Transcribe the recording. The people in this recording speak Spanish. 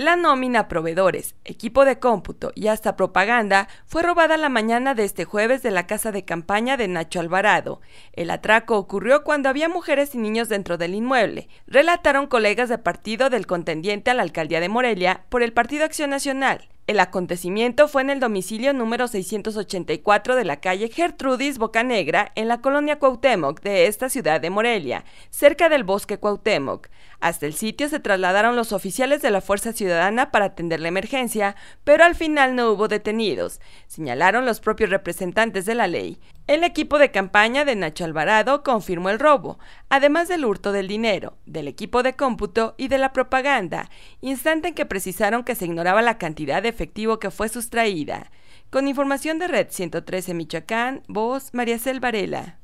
La nómina proveedores, equipo de cómputo y hasta propaganda fue robada la mañana de este jueves de la casa de campaña de Nacho Alvarado. El atraco ocurrió cuando había mujeres y niños dentro del inmueble, relataron colegas de partido del contendiente a la alcaldía de Morelia por el Partido Acción Nacional. El acontecimiento fue en el domicilio número 684 de la calle Gertrudis Bocanegra, en la colonia Cuauhtémoc de esta ciudad de Morelia, cerca del bosque Cuauhtémoc. Hasta el sitio se trasladaron los oficiales de la Fuerza Ciudadana para atender la emergencia, pero al final no hubo detenidos, señalaron los propios representantes de la ley. El equipo de campaña de Nacho Alvarado confirmó el robo, además del hurto del dinero, del equipo de cómputo y de la propaganda, instante en que precisaron que se ignoraba la cantidad de efectivo que fue sustraída. Con información de Red 113 Michoacán, voz María Cel Varela.